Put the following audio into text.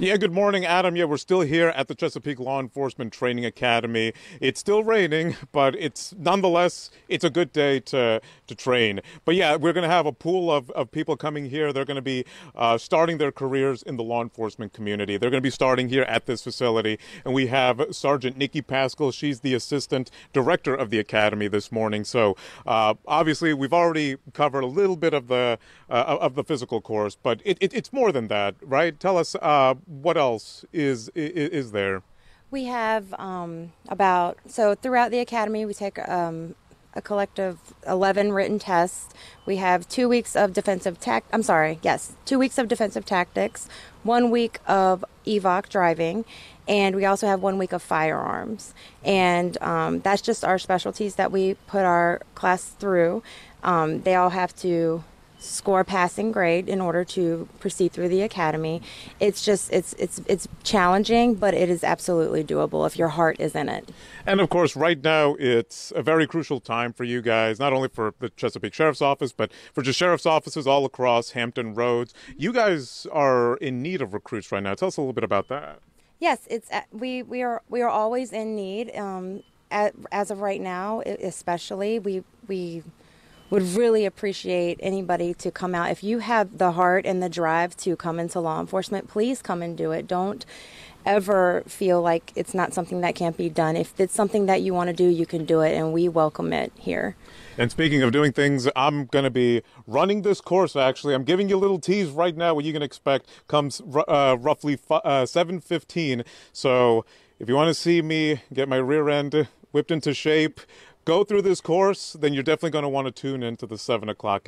Yeah, good morning, Adam. Yeah, we're still here at the Chesapeake Law Enforcement Training Academy. It's still raining, but it's nonetheless it's a good day to to train. But yeah, we're going to have a pool of, of people coming here. They're going to be uh, starting their careers in the law enforcement community. They're going to be starting here at this facility, and we have Sergeant Nikki Pascal. She's the assistant director of the academy this morning. So uh, obviously, we've already covered a little bit of the uh, of the physical course, but it, it, it's more than that, right? Tell us uh, what else is, is, is there? We have um, about so throughout the academy we take um, a collective 11 written tests. We have two weeks of defensive tact. I'm sorry, yes, two weeks of defensive tactics, one week of evoc driving, and we also have one week of firearms. And um, that's just our specialties that we put our class through. Um, they all have to score passing grade in order to proceed through the academy. It's just it's it's it's challenging, but it is absolutely doable if your heart is in it. And of course, right now it's a very crucial time for you guys, not only for the Chesapeake Sheriff's Office, but for just sheriff's offices all across Hampton Roads. You guys are in need of recruits right now. Tell us a little bit about that. Yes, it's uh, we we are we are always in need. Um, as of right now, especially we we would really appreciate anybody to come out. If you have the heart and the drive to come into law enforcement, please come and do it. Don't ever feel like it's not something that can't be done. If it's something that you want to do, you can do it, and we welcome it here. And speaking of doing things, I'm going to be running this course. Actually, I'm giving you a little tease right now. What you can expect comes uh, roughly uh, 7:15. So if you want to see me get my rear end whipped into shape, go through this course, then you're definitely going to want to tune into the seven o'clock